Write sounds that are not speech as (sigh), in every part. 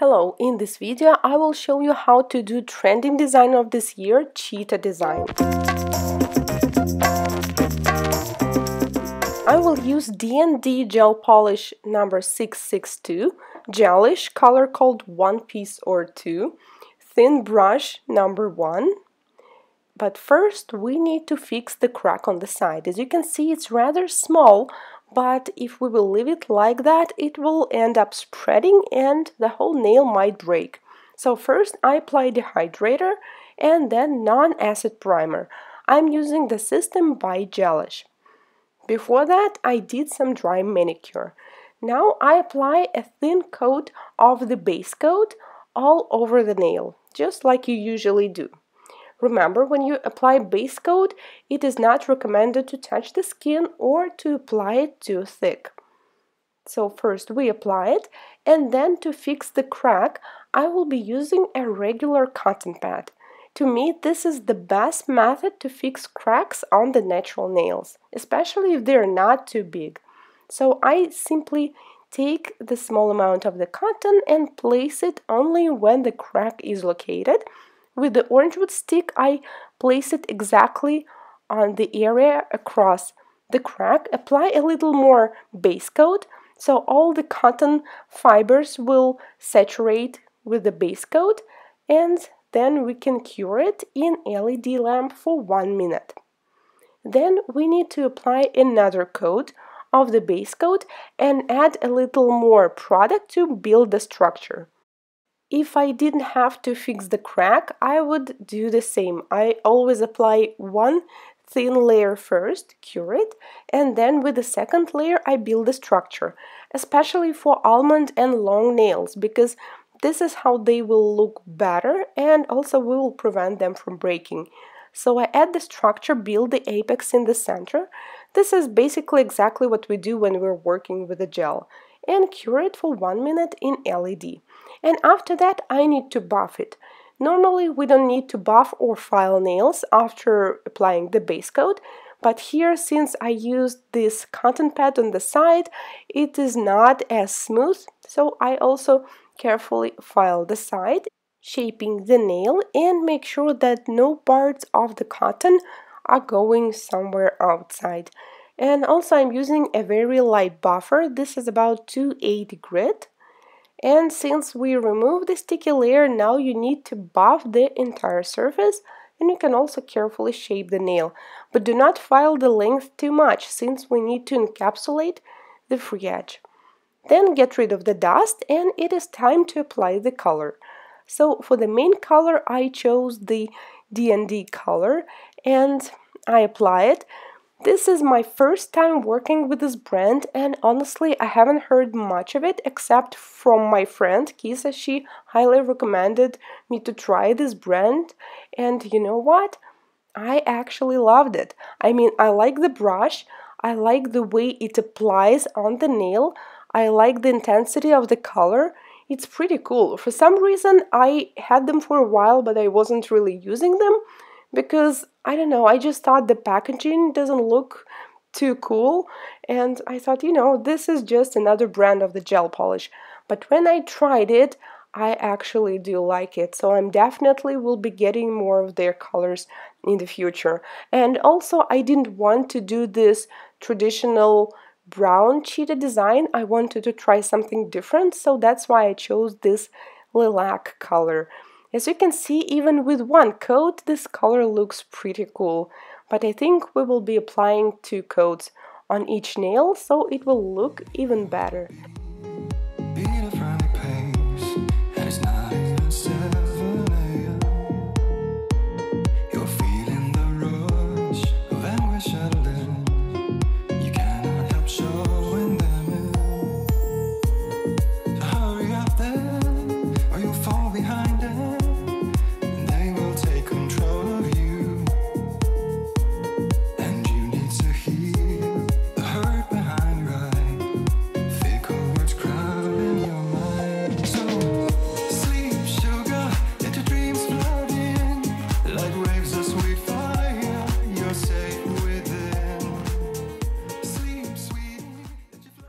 Hello, in this video I will show you how to do trending design of this year, cheetah design. I will use D&D gel polish number 662, gelish color called one piece or two, thin brush number one. But first we need to fix the crack on the side. As you can see it's rather small, but if we will leave it like that it will end up spreading and the whole nail might break. So first I apply the hydrator and then non-acid primer. I'm using the System by Gelish. Before that I did some dry manicure. Now I apply a thin coat of the base coat all over the nail, just like you usually do. Remember, when you apply base coat, it is not recommended to touch the skin or to apply it too thick. So first we apply it, and then to fix the crack, I will be using a regular cotton pad. To me, this is the best method to fix cracks on the natural nails, especially if they're not too big. So I simply take the small amount of the cotton and place it only when the crack is located with the orange wood stick, I place it exactly on the area across the crack. Apply a little more base coat so all the cotton fibers will saturate with the base coat and then we can cure it in LED lamp for one minute. Then we need to apply another coat of the base coat and add a little more product to build the structure. If I didn't have to fix the crack, I would do the same. I always apply one thin layer first, cure it, and then with the second layer I build the structure, especially for almond and long nails, because this is how they will look better and also we will prevent them from breaking. So I add the structure, build the apex in the center. This is basically exactly what we do when we're working with a gel and cure it for one minute in LED. And after that, I need to buff it. Normally, we don't need to buff or file nails after applying the base coat, but here, since I used this cotton pad on the side, it is not as smooth, so I also carefully file the side, shaping the nail and make sure that no parts of the cotton are going somewhere outside. And also I'm using a very light buffer. This is about 280 grit. And since we removed the sticky layer, now you need to buff the entire surface and you can also carefully shape the nail. But do not file the length too much since we need to encapsulate the free edge. Then get rid of the dust and it is time to apply the color. So for the main color I chose the D&D color and I apply it. This is my first time working with this brand and honestly I haven't heard much of it except from my friend Kisa. She highly recommended me to try this brand and you know what? I actually loved it. I mean I like the brush, I like the way it applies on the nail, I like the intensity of the color. It's pretty cool. For some reason I had them for a while but I wasn't really using them because I don't know, I just thought the packaging doesn't look too cool and I thought, you know, this is just another brand of the gel polish. But when I tried it, I actually do like it. So I'm definitely will be getting more of their colors in the future. And also I didn't want to do this traditional brown cheetah design. I wanted to try something different. So that's why I chose this lilac color. As you can see, even with one coat, this color looks pretty cool, but I think we will be applying two coats on each nail, so it will look even better.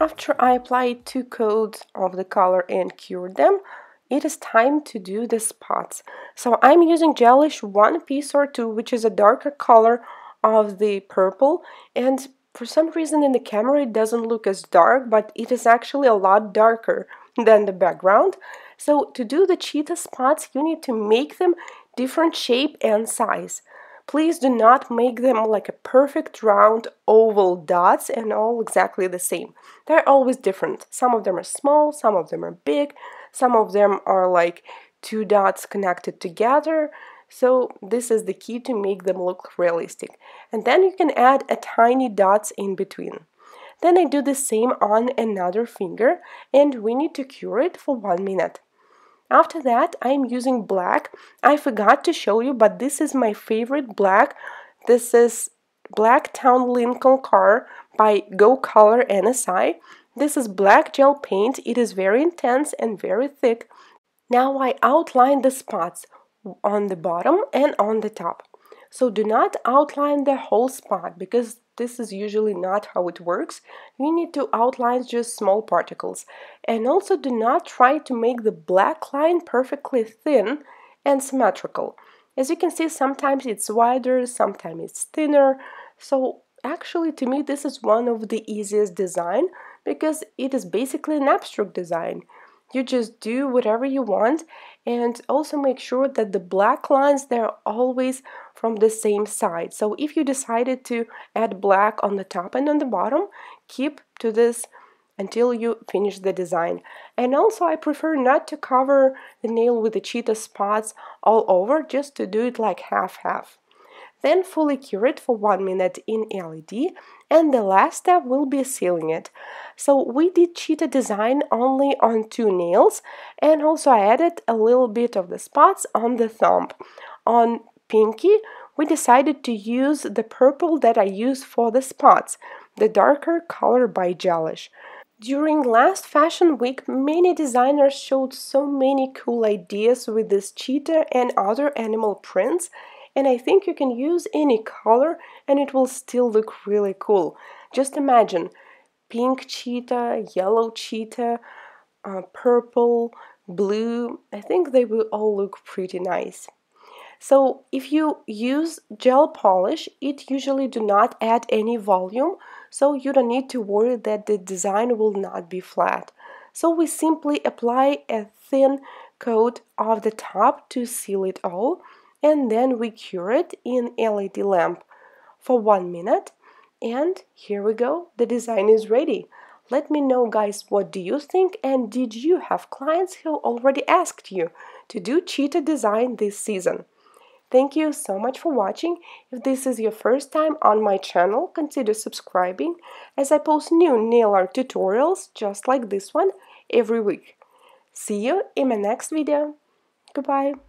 After I applied two coats of the color and cured them, it is time to do the spots. So I'm using gelish one piece or two, which is a darker color of the purple. And for some reason in the camera it doesn't look as dark, but it is actually a lot darker (laughs) than the background. So to do the cheetah spots, you need to make them different shape and size. Please do not make them like a perfect round oval dots and all exactly the same. They're always different. Some of them are small, some of them are big, some of them are like two dots connected together. So this is the key to make them look realistic. And then you can add a tiny dots in between. Then I do the same on another finger and we need to cure it for one minute. After that, I'm using black. I forgot to show you, but this is my favorite black. This is Black Town Lincoln car by Go Color NSI. This is black gel paint. It is very intense and very thick. Now I outline the spots on the bottom and on the top. So do not outline the whole spot because this is usually not how it works. You need to outline just small particles. And also do not try to make the black line perfectly thin and symmetrical. As you can see, sometimes it's wider, sometimes it's thinner. So actually, to me, this is one of the easiest design because it is basically an abstract design. You just do whatever you want and also make sure that the black lines they're always from the same side. So if you decided to add black on the top and on the bottom, keep to this until you finish the design. And also I prefer not to cover the nail with the cheetah spots all over, just to do it like half-half. Then fully cure it for one minute in LED and the last step will be sealing it. So we did cheetah design only on two nails and also I added a little bit of the spots on the thumb. On pinky we decided to use the purple that I used for the spots, the darker color by Gelish. During last fashion week, many designers showed so many cool ideas with this cheetah and other animal prints and I think you can use any color and it will still look really cool. Just imagine pink cheetah, yellow cheetah, uh, purple, blue. I think they will all look pretty nice. So if you use gel polish, it usually do not add any volume, so you don't need to worry that the design will not be flat. So we simply apply a thin coat of the top to seal it all and then we cure it in LED lamp for one minute and here we go the design is ready let me know guys what do you think and did you have clients who already asked you to do cheetah design this season Thank you so much for watching. If this is your first time on my channel, consider subscribing as I post new nail art tutorials just like this one every week. See you in my next video. Goodbye.